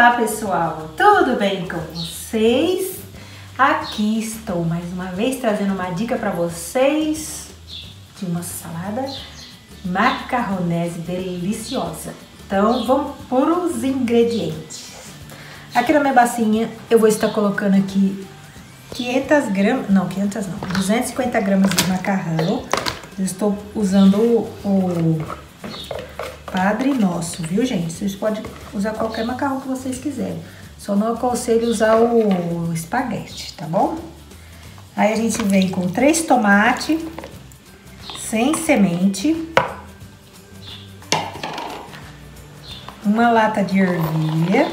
Olá pessoal, tudo bem com vocês? Aqui estou mais uma vez trazendo uma dica para vocês de uma salada macarronese deliciosa. Então vamos por os ingredientes. Aqui na minha bacinha eu vou estar colocando aqui 500 gramas, não 500 não, 250 gramas de macarrão. Eu estou usando o Padre Nosso, viu, gente? Vocês podem usar qualquer macarrão que vocês quiserem. Só não aconselho usar o espaguete, tá bom? Aí a gente vem com três tomates, sem semente, uma lata de ervilha,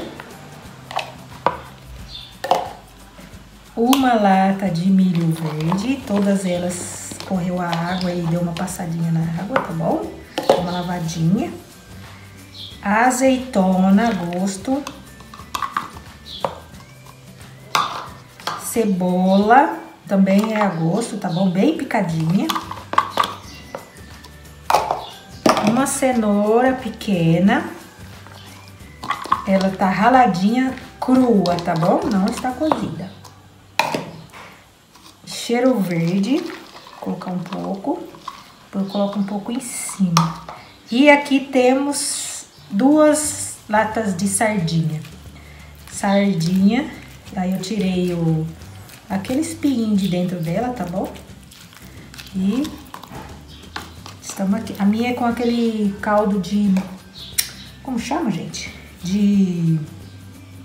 uma lata de milho verde, todas elas correu a água e deu uma passadinha na água, tá bom? Uma lavadinha azeitona a gosto, cebola também é a gosto, tá bom? Bem picadinha. Uma cenoura pequena. Ela tá raladinha crua, tá bom? Não está cozida. Cheiro verde, vou colocar um pouco. Eu coloco um pouco em cima. E aqui temos duas latas de sardinha. Sardinha, aí eu tirei o aquele espinho de dentro dela, tá bom? E estamos aqui. A minha é com aquele caldo de como chama, gente? De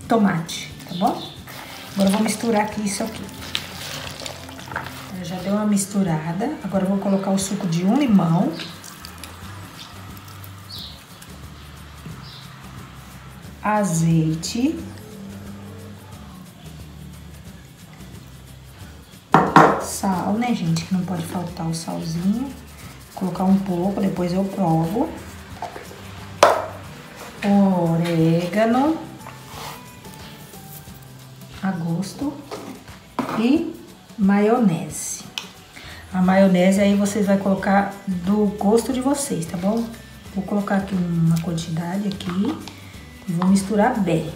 tomate, tá bom? Agora eu vou misturar aqui isso aqui. já deu uma misturada. Agora eu vou colocar o suco de um limão. Azeite, sal, né, gente? Que não pode faltar o salzinho. Vou colocar um pouco, depois eu provo. Orégano. A gosto. E maionese. A maionese aí vocês vão colocar do gosto de vocês, tá bom? Vou colocar aqui uma quantidade aqui. Vou misturar bem.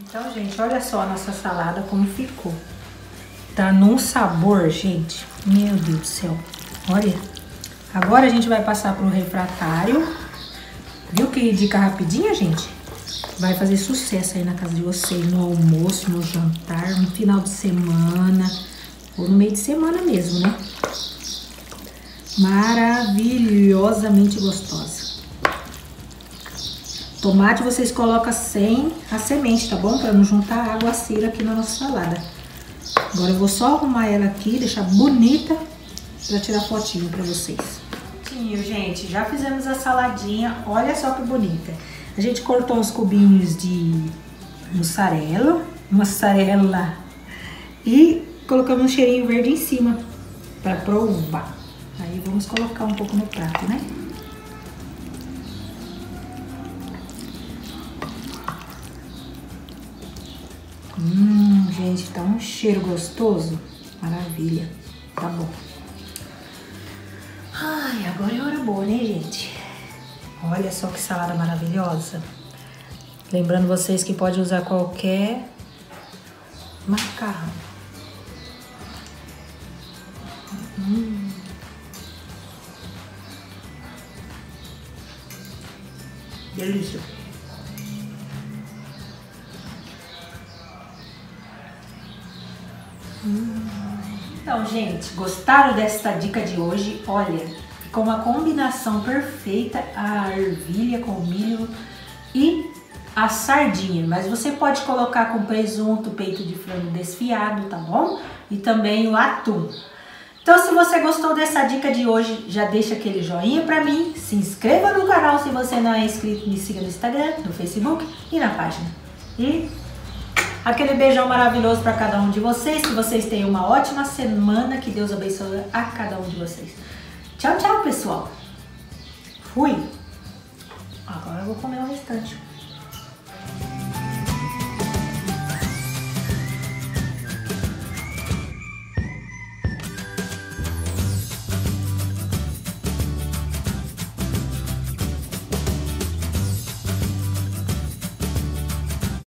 Então, gente, olha só a nossa salada como ficou. Tá num sabor, gente. Meu Deus do céu. Olha. Agora a gente vai passar pro refratário. Viu que dica rapidinha, gente? Vai fazer sucesso aí na casa de vocês, no almoço, no jantar, no final de semana, ou no meio de semana mesmo, né? Maravilhosamente gostosa. Tomate vocês colocam sem a semente, tá bom? Para não juntar água cera aqui na nossa salada. Agora eu vou só arrumar ela aqui, deixar bonita para tirar fotinho para vocês. Gente, já fizemos a saladinha, olha só que bonita. A gente cortou uns cubinhos de mussarela, mussarela e colocamos um cheirinho verde em cima para provar. Aí vamos colocar um pouco no prato, né? Hum, gente, tá um cheiro gostoso. Maravilha. Tá bom. Ai, agora é hora boa, né, gente? Olha só que salada maravilhosa. Lembrando vocês que pode usar qualquer macarrão. Hum. Delícia. Então, gente, gostaram desta dica de hoje? Olha, ficou uma combinação perfeita a ervilha com milho e a sardinha, mas você pode colocar com presunto, peito de frango desfiado, tá bom? E também o atum. Então, se você gostou dessa dica de hoje, já deixa aquele joinha pra mim, se inscreva no canal se você não é inscrito, me siga no Instagram, no Facebook e na página. E aquele beijão maravilhoso para cada um de vocês, que vocês tenham uma ótima semana, que Deus abençoe a cada um de vocês. Tchau, tchau, pessoal. Fui. Agora eu vou comer o restante.